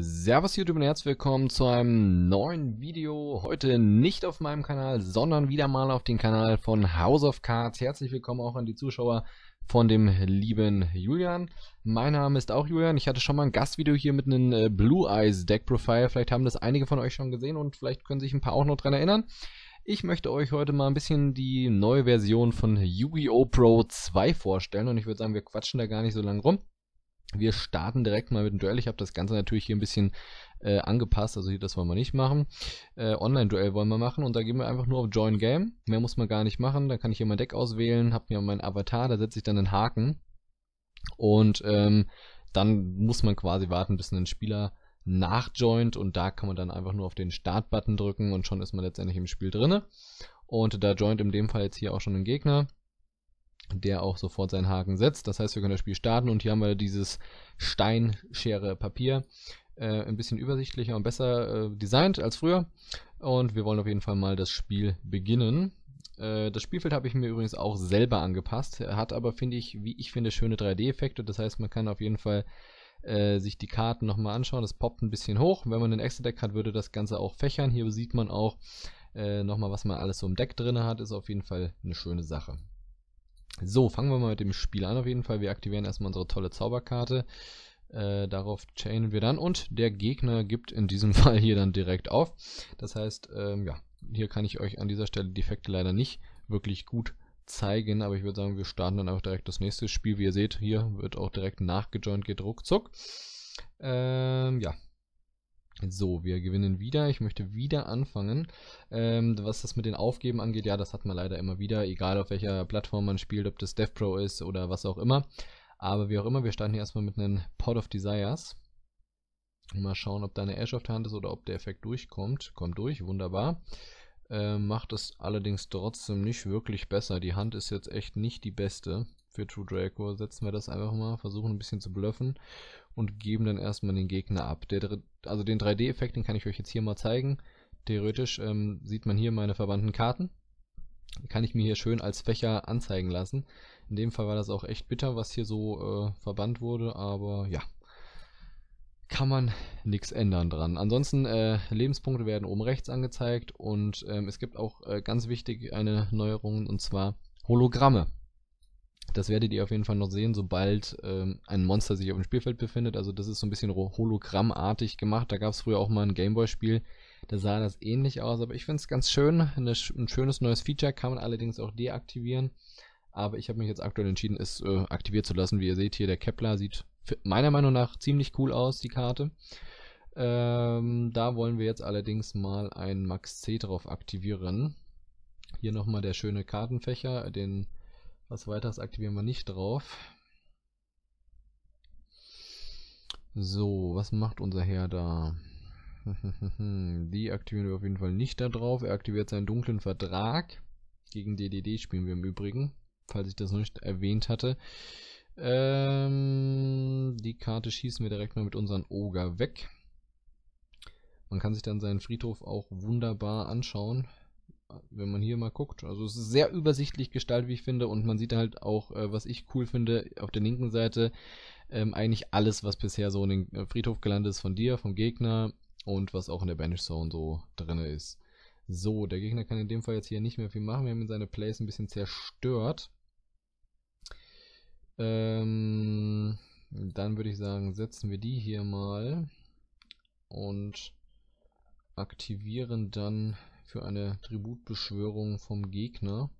Servus YouTube und herzlich willkommen zu einem neuen Video. Heute nicht auf meinem Kanal, sondern wieder mal auf dem Kanal von House of Cards. Herzlich willkommen auch an die Zuschauer von dem lieben Julian. Mein Name ist auch Julian. Ich hatte schon mal ein Gastvideo hier mit einem äh, Blue Eyes Deck Profile. Vielleicht haben das einige von euch schon gesehen und vielleicht können sich ein paar auch noch dran erinnern. Ich möchte euch heute mal ein bisschen die neue Version von Yu-Gi-Oh! Pro 2 vorstellen und ich würde sagen, wir quatschen da gar nicht so lange rum. Wir starten direkt mal mit dem Duell. Ich habe das Ganze natürlich hier ein bisschen äh, angepasst, also hier, das wollen wir nicht machen. Äh, Online-Duell wollen wir machen und da gehen wir einfach nur auf Join Game. Mehr muss man gar nicht machen. Da kann ich hier mein Deck auswählen, habe mir meinen Avatar, da setze ich dann einen Haken und ähm, dann muss man quasi warten, bis ein Spieler nachjoint und da kann man dann einfach nur auf den Start-Button drücken und schon ist man letztendlich im Spiel drinne. Und da joint in dem Fall jetzt hier auch schon ein Gegner der auch sofort seinen Haken setzt. Das heißt, wir können das Spiel starten und hier haben wir dieses Steinschere Papier. Äh, ein bisschen übersichtlicher und besser äh, designt als früher. Und wir wollen auf jeden Fall mal das Spiel beginnen. Äh, das Spielfeld habe ich mir übrigens auch selber angepasst. Hat aber, finde ich, wie ich finde, schöne 3D-Effekte. Das heißt, man kann auf jeden Fall äh, sich die Karten nochmal anschauen. Das poppt ein bisschen hoch. Wenn man ein extra Deck hat, würde das Ganze auch fächern. Hier sieht man auch äh, nochmal, was man alles so im Deck drin hat. Ist auf jeden Fall eine schöne Sache. So, fangen wir mal mit dem Spiel an auf jeden Fall. Wir aktivieren erstmal unsere tolle Zauberkarte. Äh, darauf chainen wir dann und der Gegner gibt in diesem Fall hier dann direkt auf. Das heißt, ähm, ja, hier kann ich euch an dieser Stelle die Effekte leider nicht wirklich gut zeigen, aber ich würde sagen, wir starten dann auch direkt das nächste Spiel. Wie ihr seht, hier wird auch direkt nachgejoint, geht ruckzuck. Ähm, ja, so, wir gewinnen wieder. Ich möchte wieder anfangen. Ähm, was das mit den Aufgeben angeht, ja, das hat man leider immer wieder, egal auf welcher Plattform man spielt, ob das Death Pro ist oder was auch immer. Aber wie auch immer, wir starten hier erstmal mit einem Pot of Desires. Mal schauen, ob da eine Ash auf der Hand ist oder ob der Effekt durchkommt. Kommt durch, wunderbar. Ähm, macht es allerdings trotzdem nicht wirklich besser. Die Hand ist jetzt echt nicht die beste für True Draco. Setzen wir das einfach mal, versuchen ein bisschen zu bluffen und geben dann erstmal den Gegner ab. Der, also den 3D-Effekt, den kann ich euch jetzt hier mal zeigen. Theoretisch ähm, sieht man hier meine verwandten Karten. Kann ich mir hier schön als Fächer anzeigen lassen. In dem Fall war das auch echt bitter, was hier so äh, verbannt wurde, aber ja, kann man nichts ändern dran. Ansonsten, äh, Lebenspunkte werden oben rechts angezeigt und ähm, es gibt auch äh, ganz wichtig eine Neuerung und zwar Hologramme. Das werdet ihr auf jeden Fall noch sehen, sobald ähm, ein Monster sich auf dem Spielfeld befindet. Also das ist so ein bisschen hologrammartig gemacht. Da gab es früher auch mal ein Gameboy-Spiel, da sah das ähnlich aus. Aber ich finde es ganz schön. Eine, ein schönes neues Feature kann man allerdings auch deaktivieren. Aber ich habe mich jetzt aktuell entschieden, es äh, aktiviert zu lassen. Wie ihr seht hier, der Kepler sieht meiner Meinung nach ziemlich cool aus, die Karte. Ähm, da wollen wir jetzt allerdings mal ein Max C drauf aktivieren. Hier nochmal der schöne Kartenfächer, den was weiteres aktivieren wir nicht drauf. So, was macht unser Herr da? Die aktivieren wir auf jeden Fall nicht da drauf. Er aktiviert seinen dunklen Vertrag. Gegen DDD spielen wir im Übrigen, falls ich das noch nicht erwähnt hatte. Ähm, die Karte schießen wir direkt mal mit unserem Oger weg. Man kann sich dann seinen Friedhof auch wunderbar anschauen wenn man hier mal guckt. Also es ist sehr übersichtlich gestaltet, wie ich finde, und man sieht halt auch, äh, was ich cool finde, auf der linken Seite ähm, eigentlich alles, was bisher so in den äh, Friedhof gelandet ist von dir, vom Gegner und was auch in der Banish Zone so drin ist. So, der Gegner kann in dem Fall jetzt hier nicht mehr viel machen. Wir haben seine Plays ein bisschen zerstört. Ähm, dann würde ich sagen, setzen wir die hier mal und aktivieren dann für eine Tributbeschwörung vom Gegner.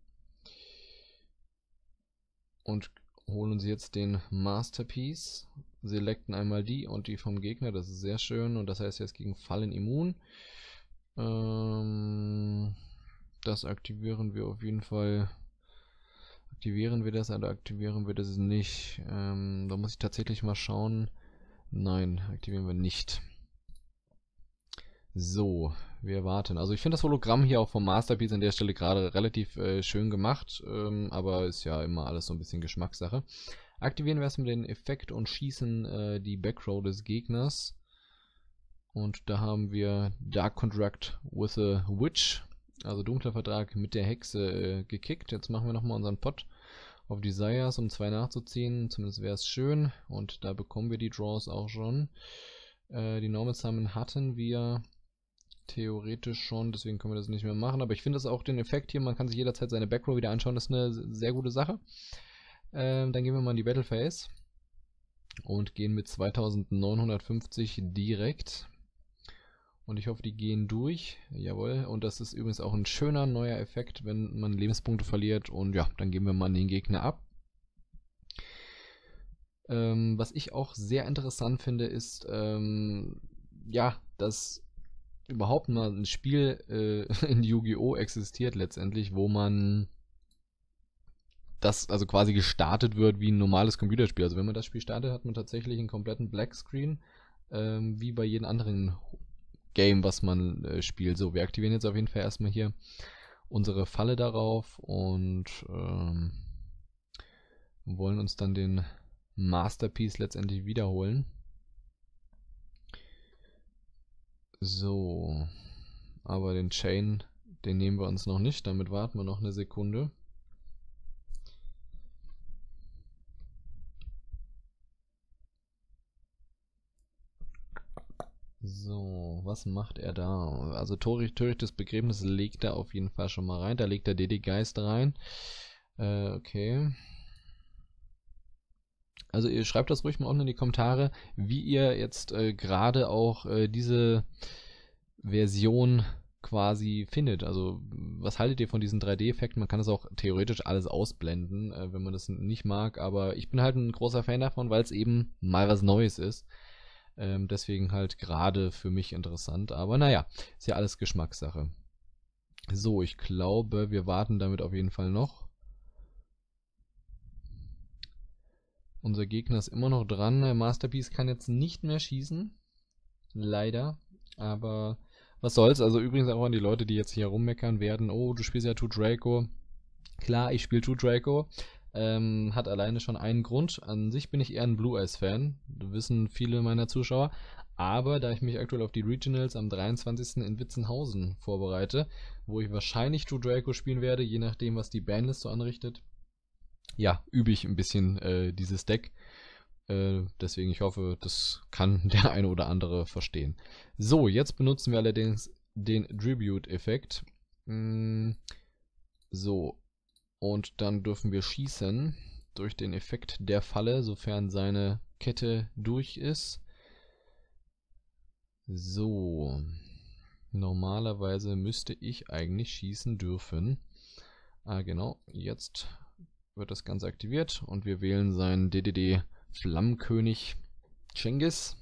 Und holen sie jetzt den Masterpiece. Selekten einmal die und die vom Gegner. Das ist sehr schön. Und das heißt jetzt gegen Fallen immun. Ähm, das aktivieren wir auf jeden Fall. Aktivieren wir das oder aktivieren wir das nicht? Ähm, da muss ich tatsächlich mal schauen. Nein, aktivieren wir nicht. So, wir warten. Also ich finde das Hologramm hier auch vom Masterpiece an der Stelle gerade relativ äh, schön gemacht, ähm, aber ist ja immer alles so ein bisschen Geschmackssache. Aktivieren wir erstmal den Effekt und schießen äh, die Backrow des Gegners. Und da haben wir Dark Contract with a Witch, also dunkler Vertrag mit der Hexe äh, gekickt. Jetzt machen wir nochmal unseren Pot auf Desires, um zwei nachzuziehen. Zumindest wäre es schön. Und da bekommen wir die Draws auch schon. Äh, die Normal Summon hatten wir theoretisch schon, deswegen können wir das nicht mehr machen. Aber ich finde das auch den Effekt hier, man kann sich jederzeit seine Backrow wieder anschauen, das ist eine sehr gute Sache. Ähm, dann gehen wir mal in die Battle Phase und gehen mit 2950 direkt. Und ich hoffe, die gehen durch. Jawohl. Und das ist übrigens auch ein schöner neuer Effekt, wenn man Lebenspunkte verliert. Und ja, dann geben wir mal den Gegner ab. Ähm, was ich auch sehr interessant finde, ist, ähm, ja, dass überhaupt mal ein Spiel äh, in Yu-Gi-Oh! existiert letztendlich, wo man das also quasi gestartet wird wie ein normales Computerspiel. Also wenn man das Spiel startet, hat man tatsächlich einen kompletten Black Screen, ähm, wie bei jedem anderen Game, was man äh, spielt. So, wir aktivieren jetzt auf jeden Fall erstmal hier unsere Falle darauf und ähm, wollen uns dann den Masterpiece letztendlich wiederholen. So, aber den Chain, den nehmen wir uns noch nicht, damit warten wir noch eine Sekunde. So, was macht er da? Also törichtes Begräbnis legt er auf jeden Fall schon mal rein. Da legt er DD Geist rein. Äh, okay. Also ihr schreibt das ruhig mal unten in die Kommentare, wie ihr jetzt äh, gerade auch äh, diese Version quasi findet. Also was haltet ihr von diesen 3D-Effekten? Man kann das auch theoretisch alles ausblenden, äh, wenn man das nicht mag. Aber ich bin halt ein großer Fan davon, weil es eben mal was Neues ist. Ähm, deswegen halt gerade für mich interessant. Aber naja, ist ja alles Geschmackssache. So, ich glaube, wir warten damit auf jeden Fall noch. Unser Gegner ist immer noch dran. Masterpiece kann jetzt nicht mehr schießen. Leider. Aber was soll's. Also übrigens auch an die Leute, die jetzt hier rummeckern werden. Oh, du spielst ja Two Draco. Klar, ich spiele Two Draco. Ähm, hat alleine schon einen Grund. An sich bin ich eher ein Blue Eyes Fan. Das wissen viele meiner Zuschauer. Aber da ich mich aktuell auf die Regionals am 23. in Witzenhausen vorbereite, wo ich wahrscheinlich True Draco spielen werde, je nachdem, was die Bandlist so anrichtet, ja, übe ich ein bisschen äh, dieses Deck. Äh, deswegen, ich hoffe, das kann der eine oder andere verstehen. So, jetzt benutzen wir allerdings den Tribute-Effekt. Mm, so, und dann dürfen wir schießen durch den Effekt der Falle, sofern seine Kette durch ist. So. Normalerweise müsste ich eigentlich schießen dürfen. Ah, genau. Jetzt wird das Ganze aktiviert und wir wählen seinen DDD Flammenkönig Cengiz.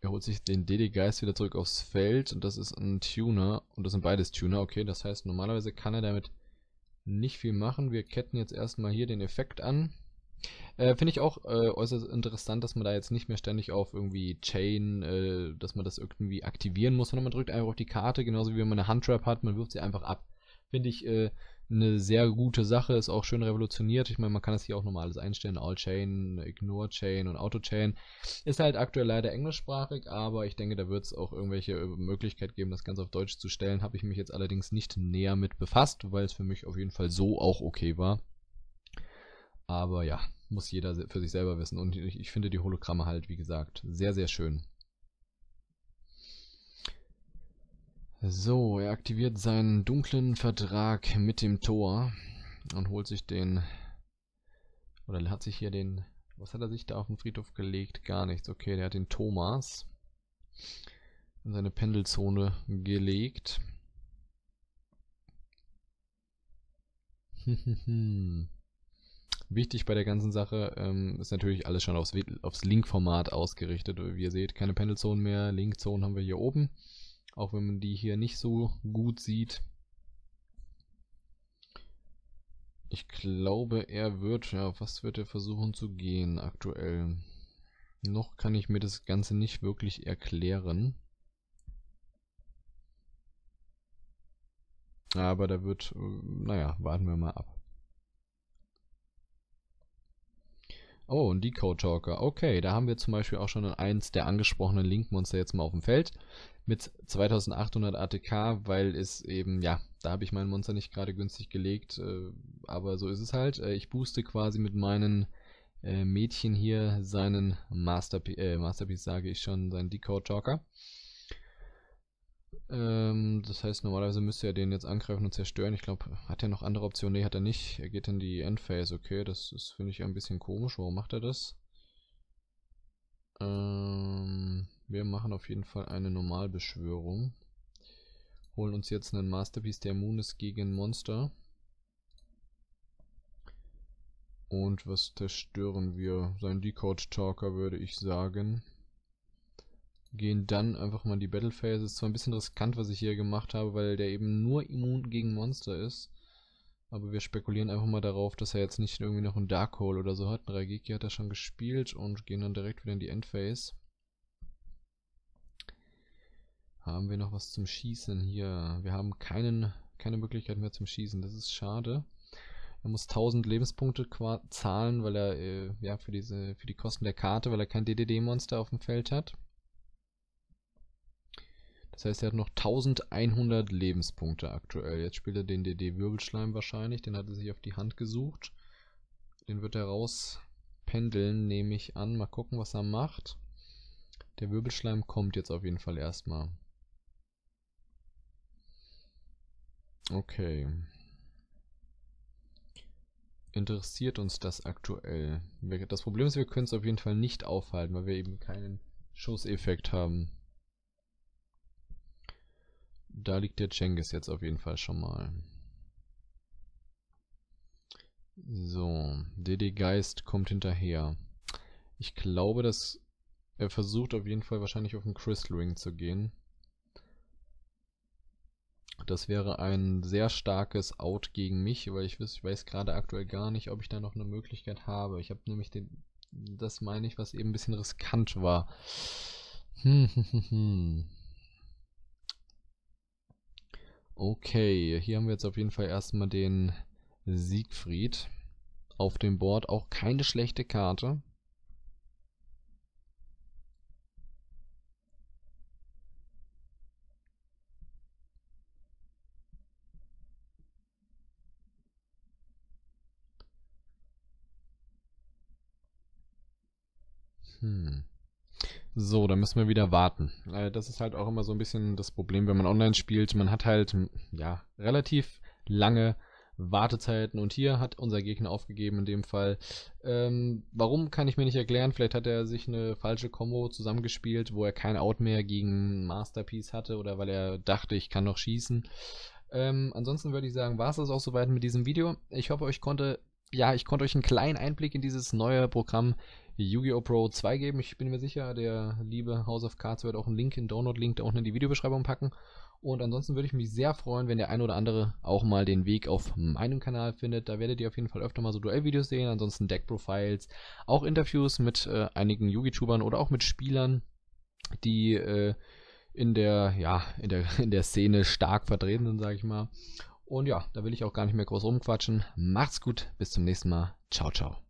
Er holt sich den DD Geist wieder zurück aufs Feld und das ist ein Tuner und das sind beides Tuner. Okay, das heißt normalerweise kann er damit nicht viel machen. Wir ketten jetzt erstmal hier den Effekt an. Äh, Finde ich auch äh, äußerst interessant, dass man da jetzt nicht mehr ständig auf irgendwie Chain, äh, dass man das irgendwie aktivieren muss, sondern man drückt einfach auf die Karte, genauso wie wenn man eine Handtrap hat, man wirft sie einfach ab. Finde ich äh, eine sehr gute Sache, ist auch schön revolutioniert. Ich meine, man kann das hier auch nochmal alles einstellen, All Chain, Ignore Chain und Auto Chain. Ist halt aktuell leider englischsprachig, aber ich denke, da wird es auch irgendwelche äh, Möglichkeit geben, das Ganze auf Deutsch zu stellen. Habe ich mich jetzt allerdings nicht näher mit befasst, weil es für mich auf jeden Fall so auch okay war. Aber ja, muss jeder für sich selber wissen. Und ich, ich finde die Hologramme halt, wie gesagt, sehr, sehr schön. So, er aktiviert seinen dunklen Vertrag mit dem Tor und holt sich den, oder hat sich hier den, was hat er sich da auf den Friedhof gelegt? Gar nichts. Okay, der hat den Thomas in seine Pendelzone gelegt. Wichtig bei der ganzen Sache ähm, ist natürlich alles schon aufs, aufs Link-Format ausgerichtet. Wie ihr seht, keine Pendelzonen mehr. Link-Zonen haben wir hier oben. Auch wenn man die hier nicht so gut sieht. Ich glaube, er wird, ja, was wird er versuchen zu gehen aktuell? Noch kann ich mir das Ganze nicht wirklich erklären. Aber da wird, äh, naja, warten wir mal ab. Oh, ein Decode Talker. Okay, da haben wir zum Beispiel auch schon eins der angesprochenen Link-Monster jetzt mal auf dem Feld mit 2800 ATK, weil es eben, ja, da habe ich mein Monster nicht gerade günstig gelegt, äh, aber so ist es halt. Äh, ich booste quasi mit meinen äh, Mädchen hier seinen Masterpiece, äh, Masterpiece sage ich schon, seinen Decode Talker. Ähm, das heißt, normalerweise müsste er den jetzt angreifen und zerstören. Ich glaube, hat er noch andere Optionen? Nee, hat er nicht. Er geht in die Endphase. Okay, das, das finde ich ein bisschen komisch. Warum macht er das? Ähm, wir machen auf jeden Fall eine Normalbeschwörung. Holen uns jetzt einen Masterpiece der Moon ist gegen Monster. Und was zerstören wir? Sein Decode Talker würde ich sagen. Gehen dann einfach mal in die Battle Phase. Ist zwar ein bisschen riskant, was ich hier gemacht habe, weil der eben nur immun gegen Monster ist. Aber wir spekulieren einfach mal darauf, dass er jetzt nicht irgendwie noch einen Darkhold oder so hat. Ein hat er schon gespielt und gehen dann direkt wieder in die Endphase. Haben wir noch was zum Schießen hier? Wir haben keinen, keine Möglichkeit mehr zum Schießen. Das ist schade. Er muss 1000 Lebenspunkte zahlen, weil er, äh, ja, für diese, für die Kosten der Karte, weil er kein DDD-Monster auf dem Feld hat. Das heißt, er hat noch 1100 Lebenspunkte aktuell. Jetzt spielt er den DD-Wirbelschleim wahrscheinlich, den hat er sich auf die Hand gesucht. Den wird er rauspendeln, nehme ich an. Mal gucken, was er macht. Der Wirbelschleim kommt jetzt auf jeden Fall erstmal. Okay interessiert uns das aktuell? Das Problem ist, wir können es auf jeden Fall nicht aufhalten, weil wir eben keinen Schusseffekt haben. Da liegt der Cengiz jetzt auf jeden Fall schon mal. So, DD Geist kommt hinterher. Ich glaube, dass er versucht auf jeden Fall wahrscheinlich auf den Crystal Ring zu gehen. Das wäre ein sehr starkes Out gegen mich, weil ich weiß, ich weiß gerade aktuell gar nicht, ob ich da noch eine Möglichkeit habe. Ich habe nämlich den, das meine ich, was eben ein bisschen riskant war. Okay, hier haben wir jetzt auf jeden Fall erstmal den Siegfried auf dem Board. Auch keine schlechte Karte. Hm. So, dann müssen wir wieder warten. Äh, das ist halt auch immer so ein bisschen das Problem, wenn man online spielt. Man hat halt, ja, relativ lange Wartezeiten und hier hat unser Gegner aufgegeben in dem Fall. Ähm, warum kann ich mir nicht erklären? Vielleicht hat er sich eine falsche Combo zusammengespielt, wo er kein Out mehr gegen Masterpiece hatte oder weil er dachte, ich kann noch schießen. Ähm, ansonsten würde ich sagen, war es das auch soweit mit diesem Video. Ich hoffe, euch konnte, ja, ich konnte euch einen kleinen Einblick in dieses neue Programm Yu-Gi-Oh! Pro 2 geben. Ich bin mir sicher, der liebe House of Cards wird auch einen Link, einen Download-Link da unten in die Videobeschreibung packen. Und ansonsten würde ich mich sehr freuen, wenn der ein oder andere auch mal den Weg auf meinem Kanal findet. Da werdet ihr auf jeden Fall öfter mal so Duellvideos sehen, ansonsten Deck-Profiles, auch Interviews mit äh, einigen Yu-Gi-Tubern oder auch mit Spielern, die äh, in der, ja, in der, in der Szene stark vertreten sind, sage ich mal. Und ja, da will ich auch gar nicht mehr groß rumquatschen. Macht's gut, bis zum nächsten Mal. Ciao, ciao.